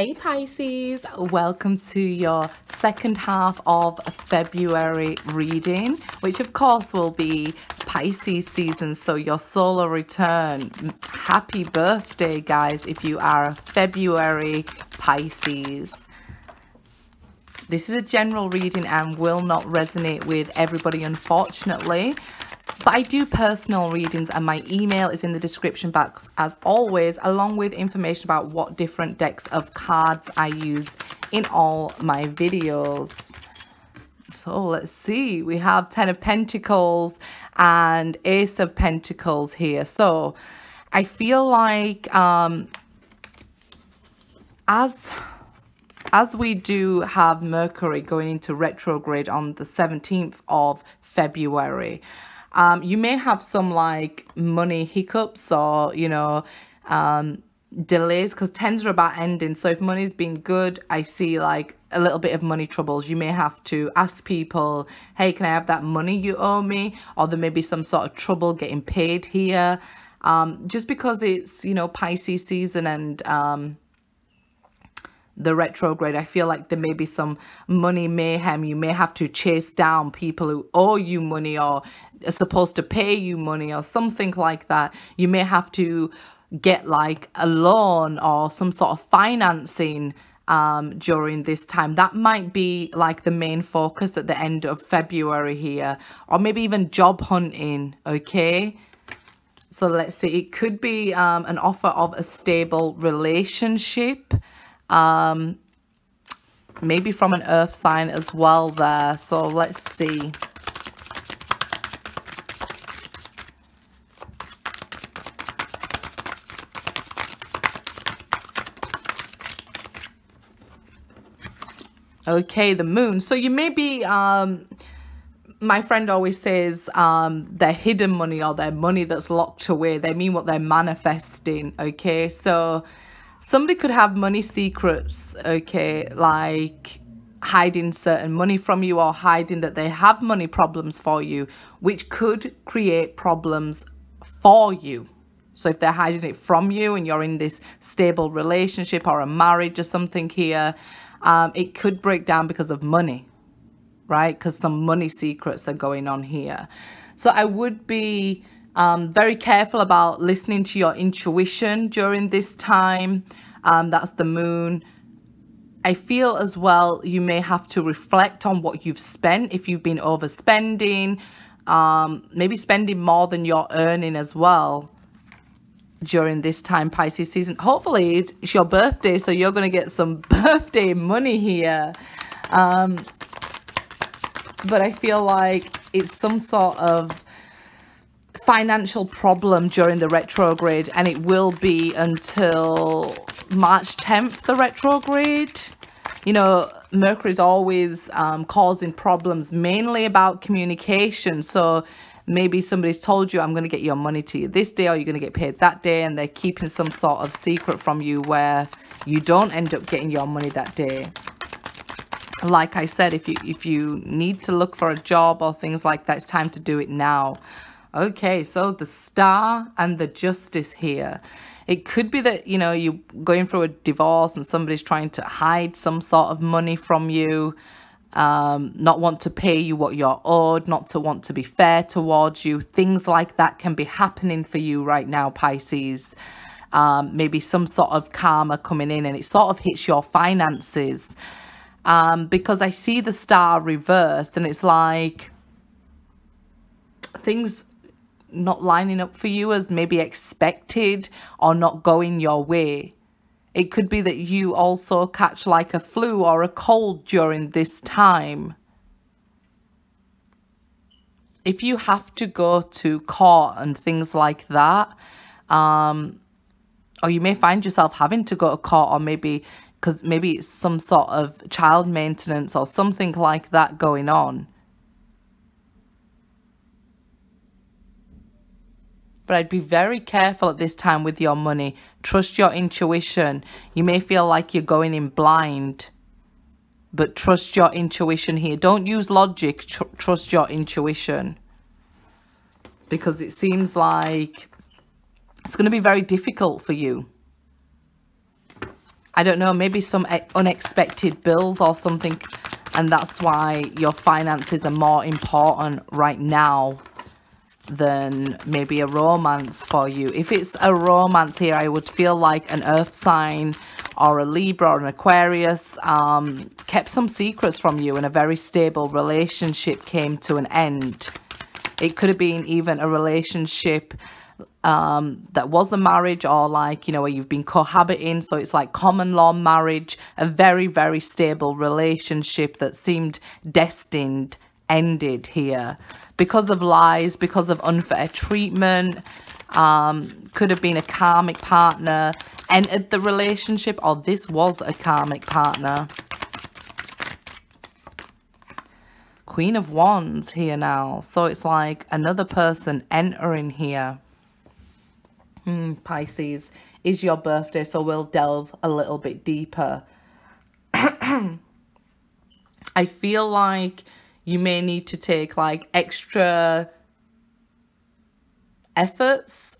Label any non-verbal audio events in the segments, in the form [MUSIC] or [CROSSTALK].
Hey Pisces, welcome to your second half of February reading, which of course will be Pisces season, so your solar return. Happy birthday, guys, if you are a February Pisces. This is a general reading and will not resonate with everybody, unfortunately. But I do personal readings and my email is in the description box as always, along with information about what different decks of cards I use in all my videos. So let's see, we have Ten of Pentacles and Ace of Pentacles here. So I feel like um, as as we do have Mercury going into retrograde on the 17th of February, um, you may have some like money hiccups or, you know, um, delays because tens are about ending. So if money's been good, I see like a little bit of money troubles. You may have to ask people, hey, can I have that money you owe me? Or there may be some sort of trouble getting paid here. Um, just because it's, you know, Pisces season and um, the retrograde, I feel like there may be some money mayhem. You may have to chase down people who owe you money or are supposed to pay you money or something like that. You may have to get like a loan or some sort of financing um, during this time. That might be like the main focus at the end of February here, or maybe even job hunting, okay? So let's see, it could be um, an offer of a stable relationship um, maybe from an earth sign as well there. So let's see. Okay, the moon. So you may be, um, my friend always says um, their hidden money or their money that's locked away. They mean what they're manifesting, okay? So somebody could have money secrets, okay, like hiding certain money from you or hiding that they have money problems for you, which could create problems for you. So if they're hiding it from you and you're in this stable relationship or a marriage or something here, um, it could break down because of money, right? Because some money secrets are going on here. So I would be um, very careful about listening to your intuition during this time. Um, that's the moon. I feel as well you may have to reflect on what you've spent if you've been overspending, um, maybe spending more than you're earning as well during this time Pisces season. Hopefully it's your birthday, so you're going to get some [LAUGHS] birthday money here. Um, but I feel like it's some sort of financial problem during the retrograde and it will be until March 10th the retrograde. You know Mercury is always um, causing problems mainly about communication so maybe somebody's told you I'm going to get your money to you this day or you're going to get paid that day and they're keeping some sort of secret from you where you don't end up getting your money that day. Like I said if you if you need to look for a job or things like that it's time to do it now Okay, so the star and the justice here. It could be that, you know, you're going through a divorce and somebody's trying to hide some sort of money from you, um, not want to pay you what you're owed, not to want to be fair towards you. Things like that can be happening for you right now, Pisces. Um, maybe some sort of karma coming in and it sort of hits your finances. Um, because I see the star reversed and it's like things not lining up for you as maybe expected or not going your way. It could be that you also catch like a flu or a cold during this time. If you have to go to court and things like that, um, or you may find yourself having to go to court or maybe because maybe it's some sort of child maintenance or something like that going on But I'd be very careful at this time with your money. Trust your intuition. You may feel like you're going in blind. But trust your intuition here. Don't use logic. Tr trust your intuition. Because it seems like it's going to be very difficult for you. I don't know, maybe some unexpected bills or something. And that's why your finances are more important right now than maybe a romance for you. If it's a romance here, I would feel like an earth sign or a Libra or an Aquarius um, kept some secrets from you and a very stable relationship came to an end. It could have been even a relationship um, that was a marriage or like, you know, where you've been cohabiting. So it's like common law marriage, a very, very stable relationship that seemed destined ended here because of lies, because of unfair treatment. Um, could have been a karmic partner entered the relationship or this was a karmic partner. Queen of Wands here now. So it's like another person entering here. Hmm, Pisces, is your birthday, so we'll delve a little bit deeper. [CLEARS THROAT] I feel like you may need to take like extra efforts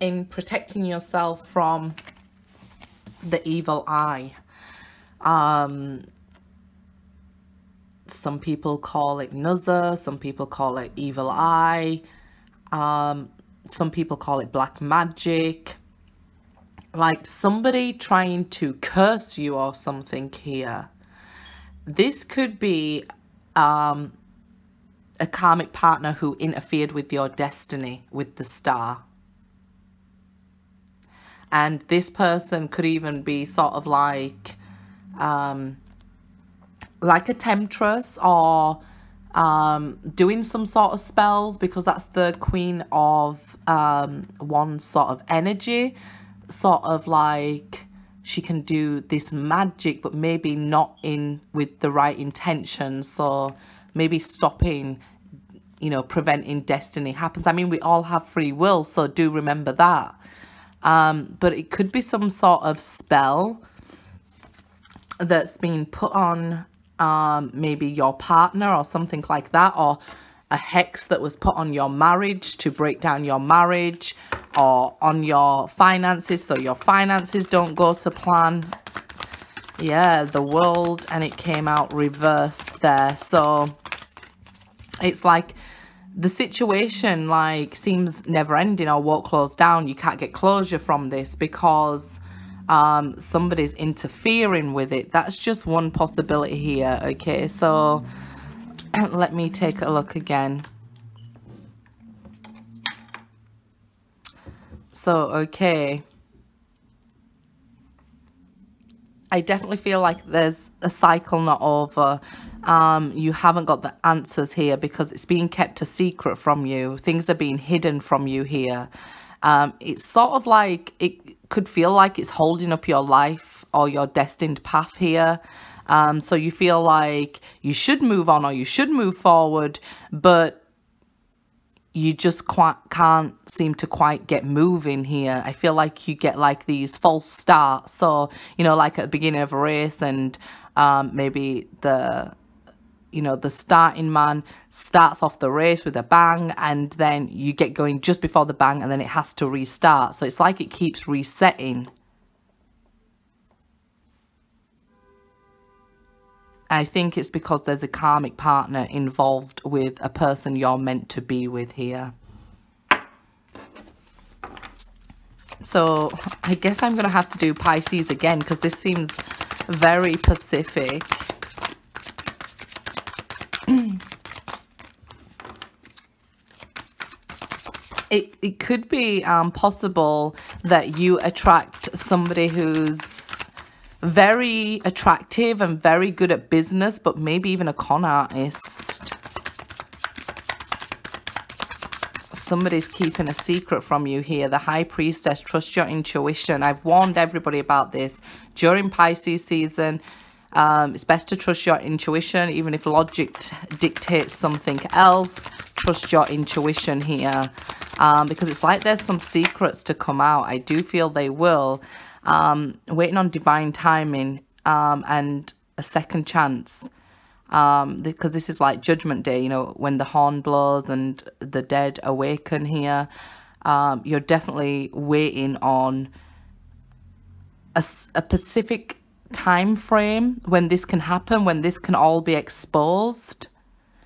in protecting yourself from the evil eye. Um, some people call it Nazar, some people call it evil eye, um, some people call it black magic. Like somebody trying to curse you or something here this could be um, a karmic partner who interfered with your destiny with the star. And this person could even be sort of like, um, like a temptress or um, doing some sort of spells because that's the queen of um, wand sort of energy, sort of like she can do this magic but maybe not in with the right intention so maybe stopping you know preventing destiny happens. I mean we all have free will so do remember that. Um, but it could be some sort of spell that's been put on um, maybe your partner or something like that or a hex that was put on your marriage to break down your marriage or on your finances so your finances don't go to plan. Yeah the world and it came out reversed there. So it's like the situation like seems never ending or won't close down. You can't get closure from this because um somebody's interfering with it. That's just one possibility here okay? So [CLEARS THROAT] let me take a look again So, okay. I definitely feel like there's a cycle not over. Um, you haven't got the answers here because it's being kept a secret from you. Things are being hidden from you here. Um, it's sort of like, it could feel like it's holding up your life or your destined path here. Um, so you feel like you should move on or you should move forward, but you just can't seem to quite get moving here. I feel like you get like these false starts. So, you know, like at the beginning of a race and um, maybe the, you know, the starting man starts off the race with a bang and then you get going just before the bang and then it has to restart. So it's like it keeps resetting. I think it's because there's a karmic partner involved with a person you're meant to be with here. So I guess I'm going to have to do Pisces again because this seems very Pacific. [CLEARS THROAT] it, it could be um, possible that you attract somebody who's very attractive and very good at business, but maybe even a con artist. Somebody's keeping a secret from you here. The High Priestess, trust your intuition. I've warned everybody about this. During Pisces season, um, it's best to trust your intuition, even if logic dictates something else. Trust your intuition here. Um, because it's like there's some secrets to come out. I do feel they will um, waiting on divine timing um, and a second chance. Um, because this is like Judgment Day, you know, when the horn blows and the dead awaken here. Um, you're definitely waiting on a, a specific time frame when this can happen, when this can all be exposed.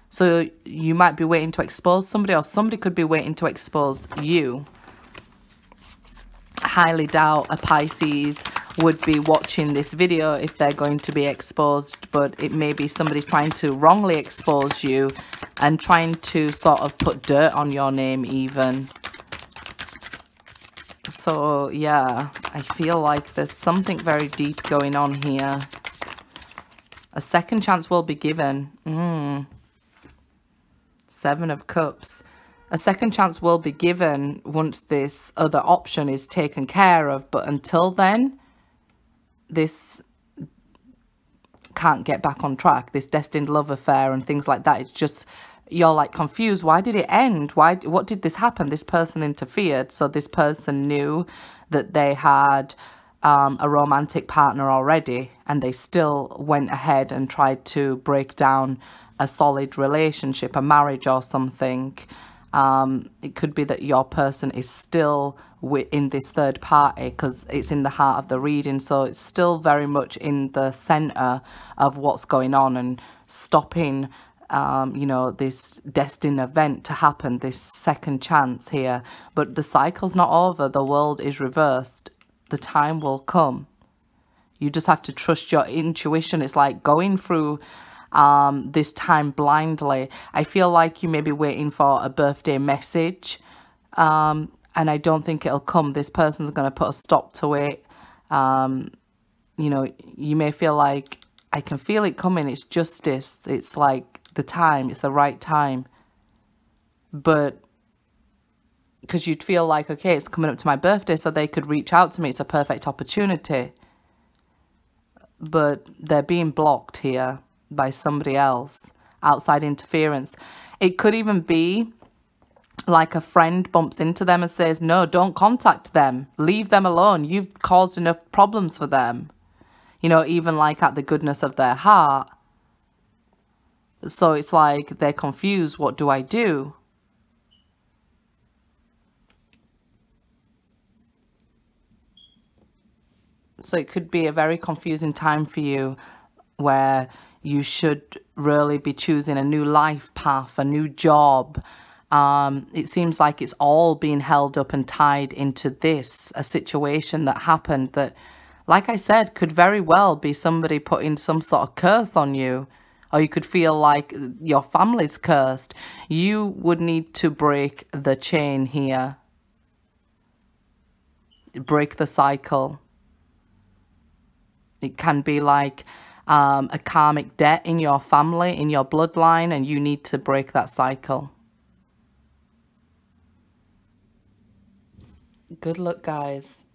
So you might be waiting to expose somebody or somebody could be waiting to expose you. Highly doubt a Pisces would be watching this video if they're going to be exposed but it may be somebody trying to wrongly expose you and trying to sort of put dirt on your name even. So yeah I feel like there's something very deep going on here. A second chance will be given. Mm. seven of cups a second chance will be given once this other option is taken care of but until then this can't get back on track, this destined love affair and things like that. It's just you're like confused. Why did it end? Why? What did this happen? This person interfered, so this person knew that they had um, a romantic partner already, and they still went ahead and tried to break down a solid relationship, a marriage or something. Um, it could be that your person is still in this third party because it's in the heart of the reading. So it's still very much in the center of what's going on and stopping um, you know this destined event to happen this second chance here. But the cycle's not over. The world is reversed. The time will come. You just have to trust your intuition. It's like going through um, this time blindly i feel like you may be waiting for a birthday message um, and I don't think it'll come. This person's going to put a stop to it. Um, you know, you may feel like I can feel it coming. It's justice. It's like the time. It's the right time. But because you'd feel like, okay, it's coming up to my birthday, so they could reach out to me. It's a perfect opportunity. But they're being blocked here by somebody else, outside interference. It could even be like a friend bumps into them and says, no, don't contact them. Leave them alone. You've caused enough problems for them. You know, even like at the goodness of their heart. So it's like they're confused. What do I do? So it could be a very confusing time for you where you should really be choosing a new life path, a new job, um, it seems like it's all being held up and tied into this, a situation that happened that, like I said, could very well be somebody putting some sort of curse on you. Or you could feel like your family's cursed. You would need to break the chain here. Break the cycle. It can be like um, a karmic debt in your family, in your bloodline, and you need to break that cycle. Good luck, guys.